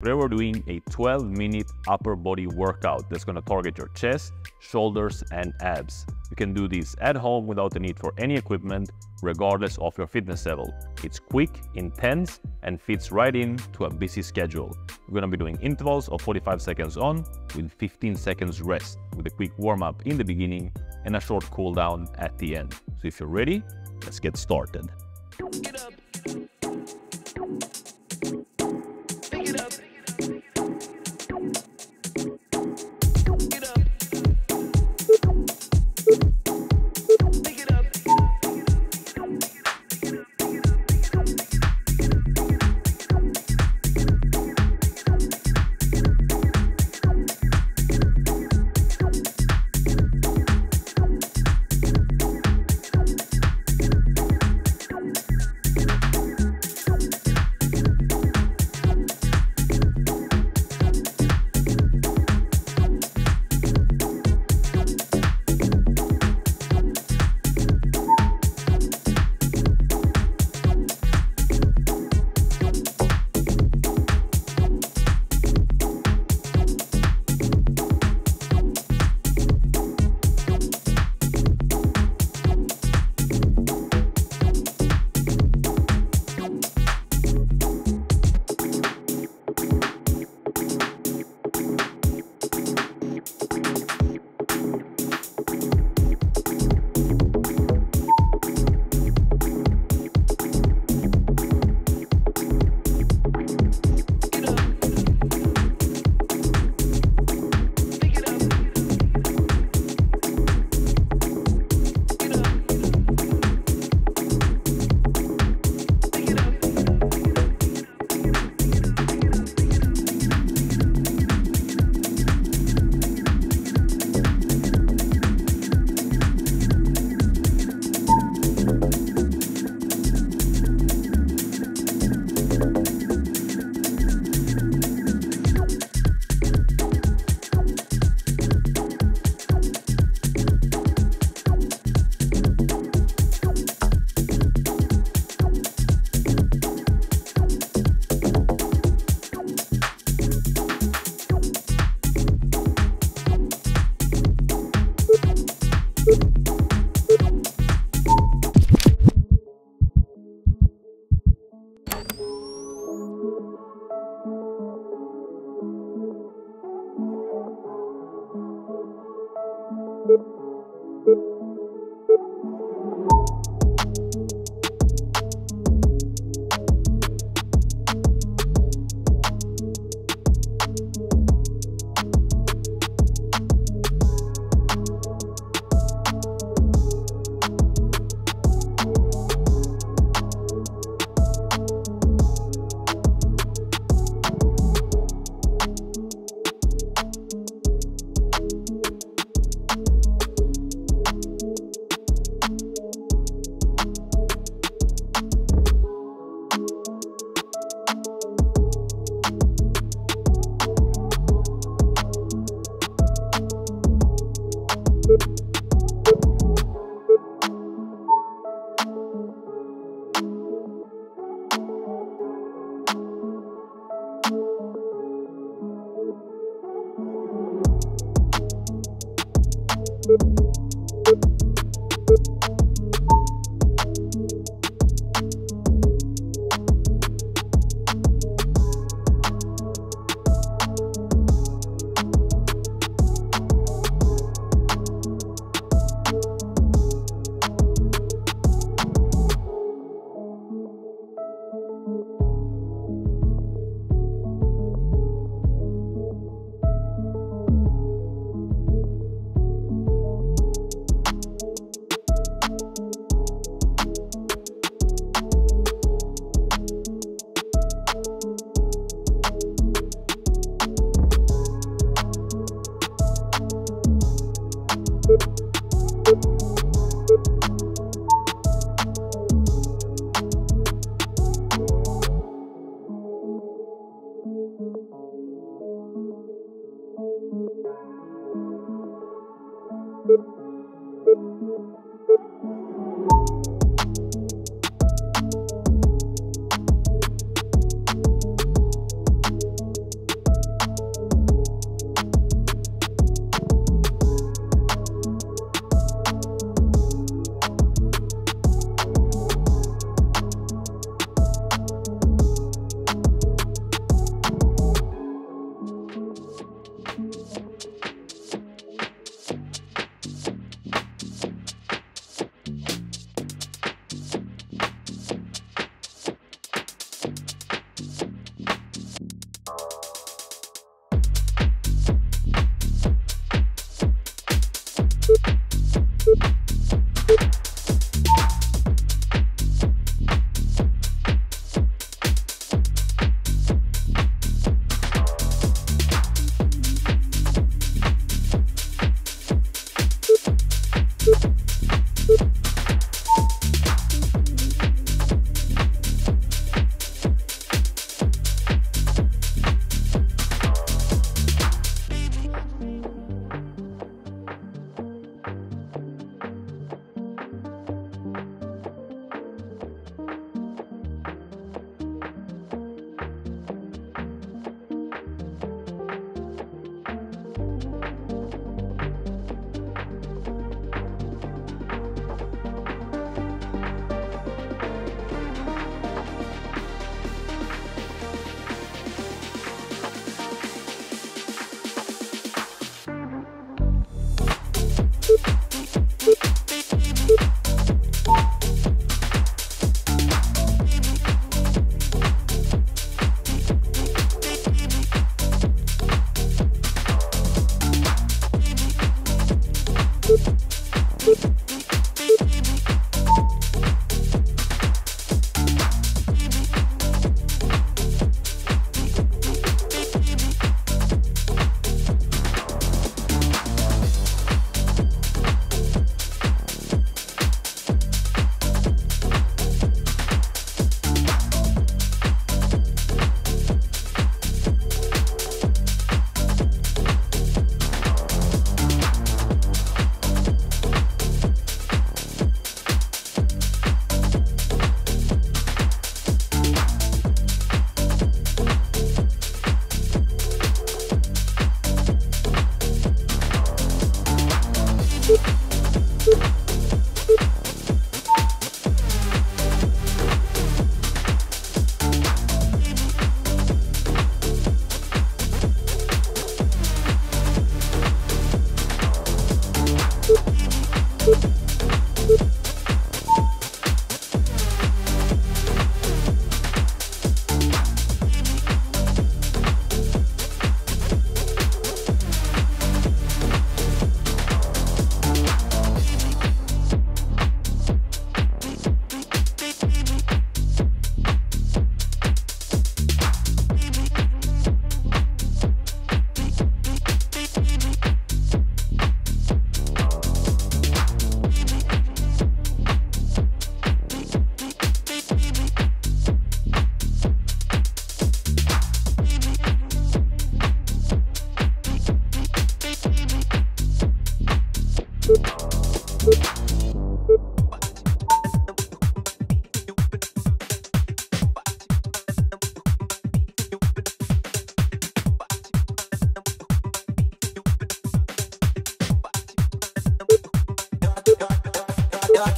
Today we're doing a 12 minute upper body workout that's gonna target your chest, shoulders, and abs. You can do this at home without the need for any equipment, regardless of your fitness level. It's quick, intense, and fits right in to a busy schedule. We're gonna be doing intervals of 45 seconds on with 15 seconds rest, with a quick warm up in the beginning and a short cool down at the end. So if you're ready, let's get started. Get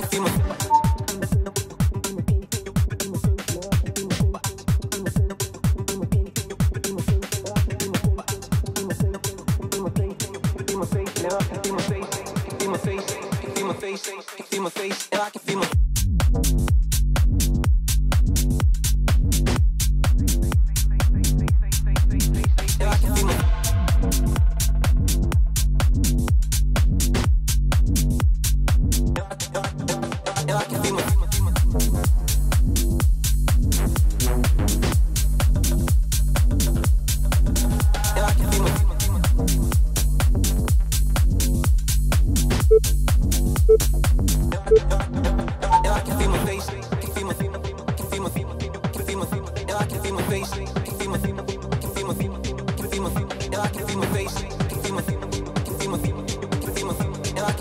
confirma.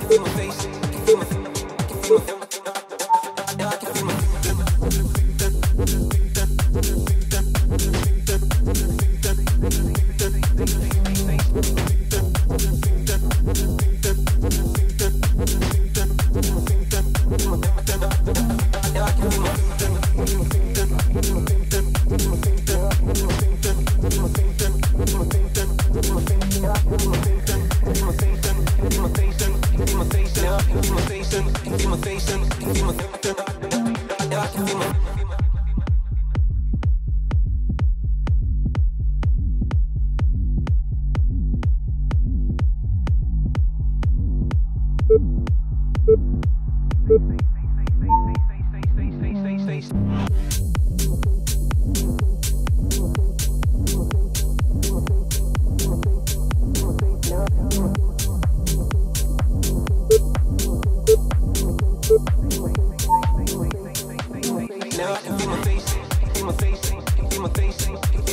Move. in my face and in my face and in my face and I can feel my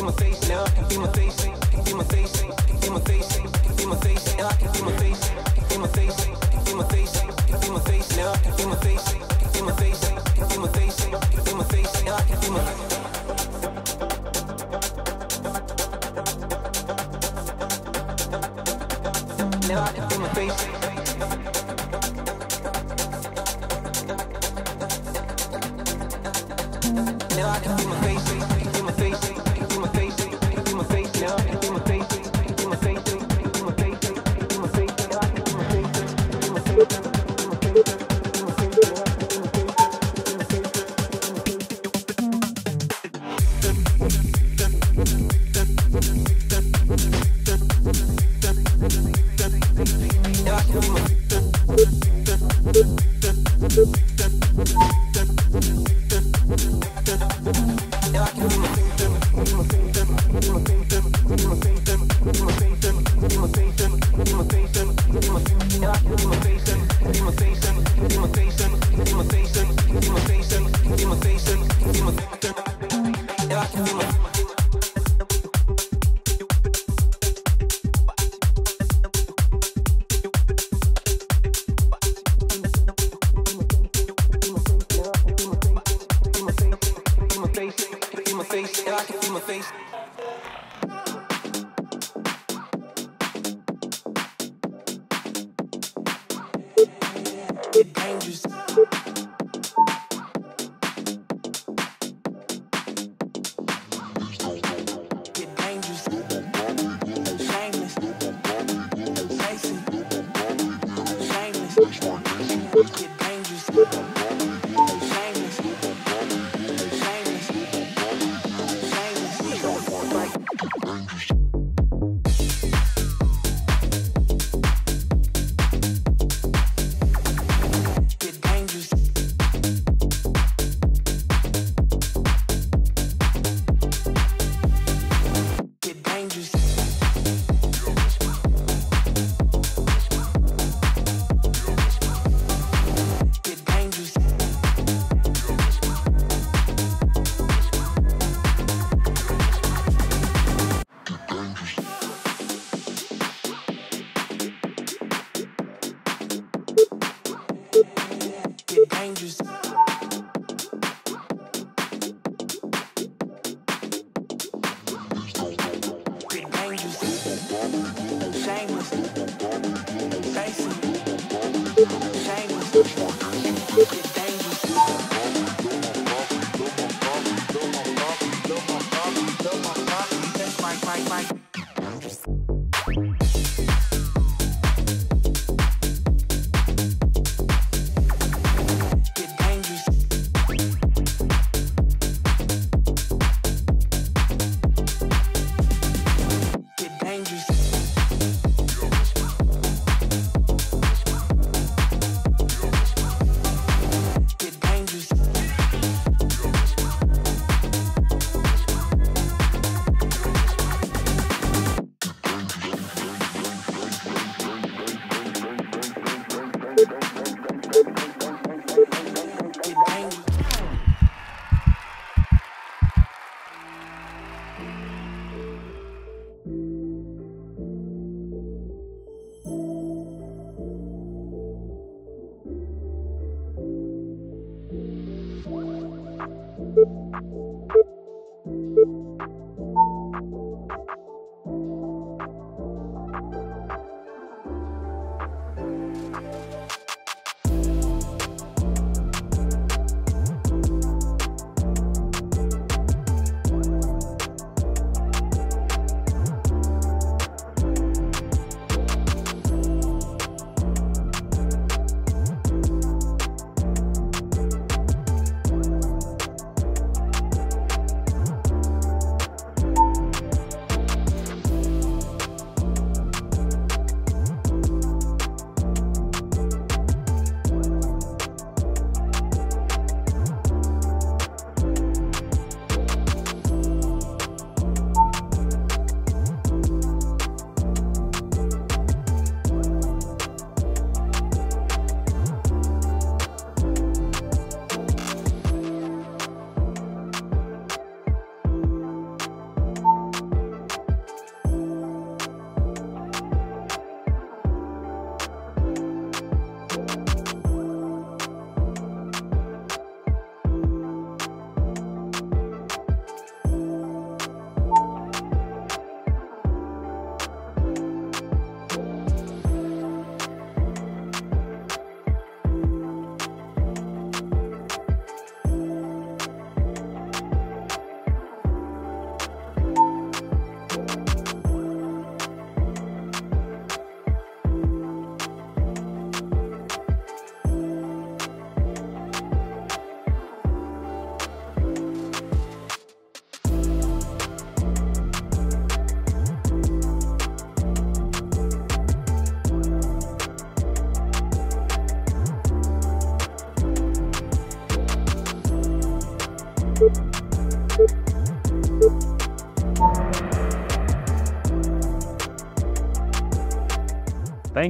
my face now. I can feel my face. I can feel my face. I can feel my face. I can feel my face. Now I can feel my face. dangerous. Thank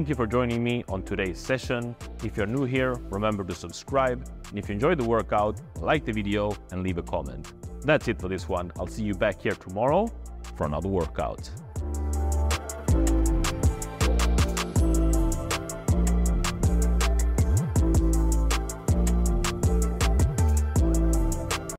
you for joining me on today's session. If you're new here, remember to subscribe. And if you enjoyed the workout, like the video and leave a comment. That's it for this one. I'll see you back here tomorrow for another workout.